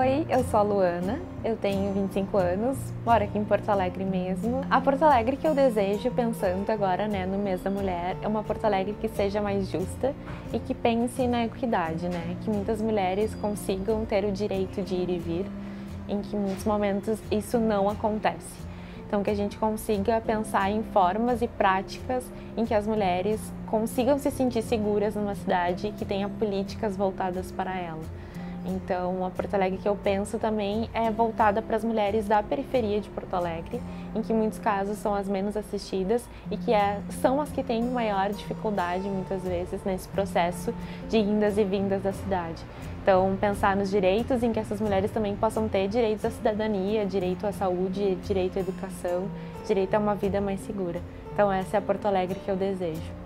Oi, eu sou a Luana, eu tenho 25 anos, moro aqui em Porto Alegre mesmo. A Porto Alegre que eu desejo, pensando agora né, no mês da mulher, é uma Porto Alegre que seja mais justa e que pense na equidade, né? Que muitas mulheres consigam ter o direito de ir e vir, em que em muitos momentos isso não acontece. Então, que a gente consiga pensar em formas e práticas em que as mulheres consigam se sentir seguras numa cidade que tenha políticas voltadas para ela. Então, a Porto Alegre que eu penso também é voltada para as mulheres da periferia de Porto Alegre, em que muitos casos são as menos assistidas e que é, são as que têm maior dificuldade muitas vezes nesse processo de indas e vindas da cidade. Então, pensar nos direitos em que essas mulheres também possam ter direitos à cidadania, direito à saúde, direito à educação, direito a uma vida mais segura. Então, essa é a Porto Alegre que eu desejo.